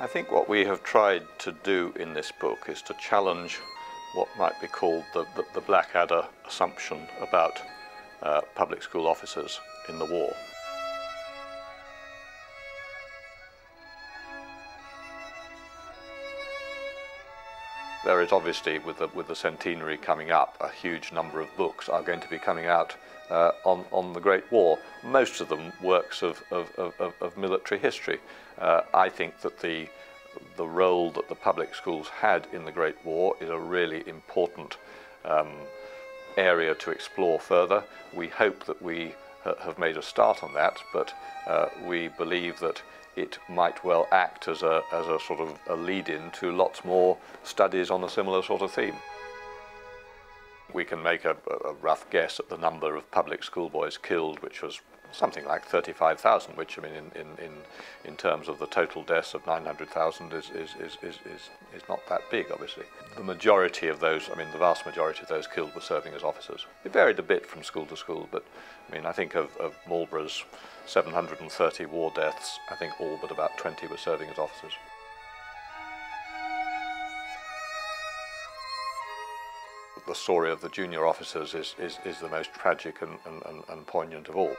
I think what we have tried to do in this book is to challenge what might be called the, the, the Blackadder assumption about uh, public school officers in the war. There is obviously, with the, with the centenary coming up, a huge number of books are going to be coming out uh, on, on the Great War, most of them works of, of, of, of military history. Uh, I think that the, the role that the public schools had in the Great War is a really important um, area to explore further. We hope that we have made a start on that, but uh, we believe that it might well act as a, as a sort of a lead-in to lots more studies on a similar sort of theme. We can make a, a, rough guess at the number of public schoolboys killed, which was something like 35,000, which I mean, in, in, in, terms of the total deaths of 900,000 is, is, is, is, is, is not that big, obviously. The majority of those, I mean, the vast majority of those killed were serving as officers. It varied a bit from school to school, but I mean, I think of, of Marlborough's 730 war deaths, I think all but about 20 were serving as officers. the story of the junior officers is, is, is the most tragic and, and, and poignant of all.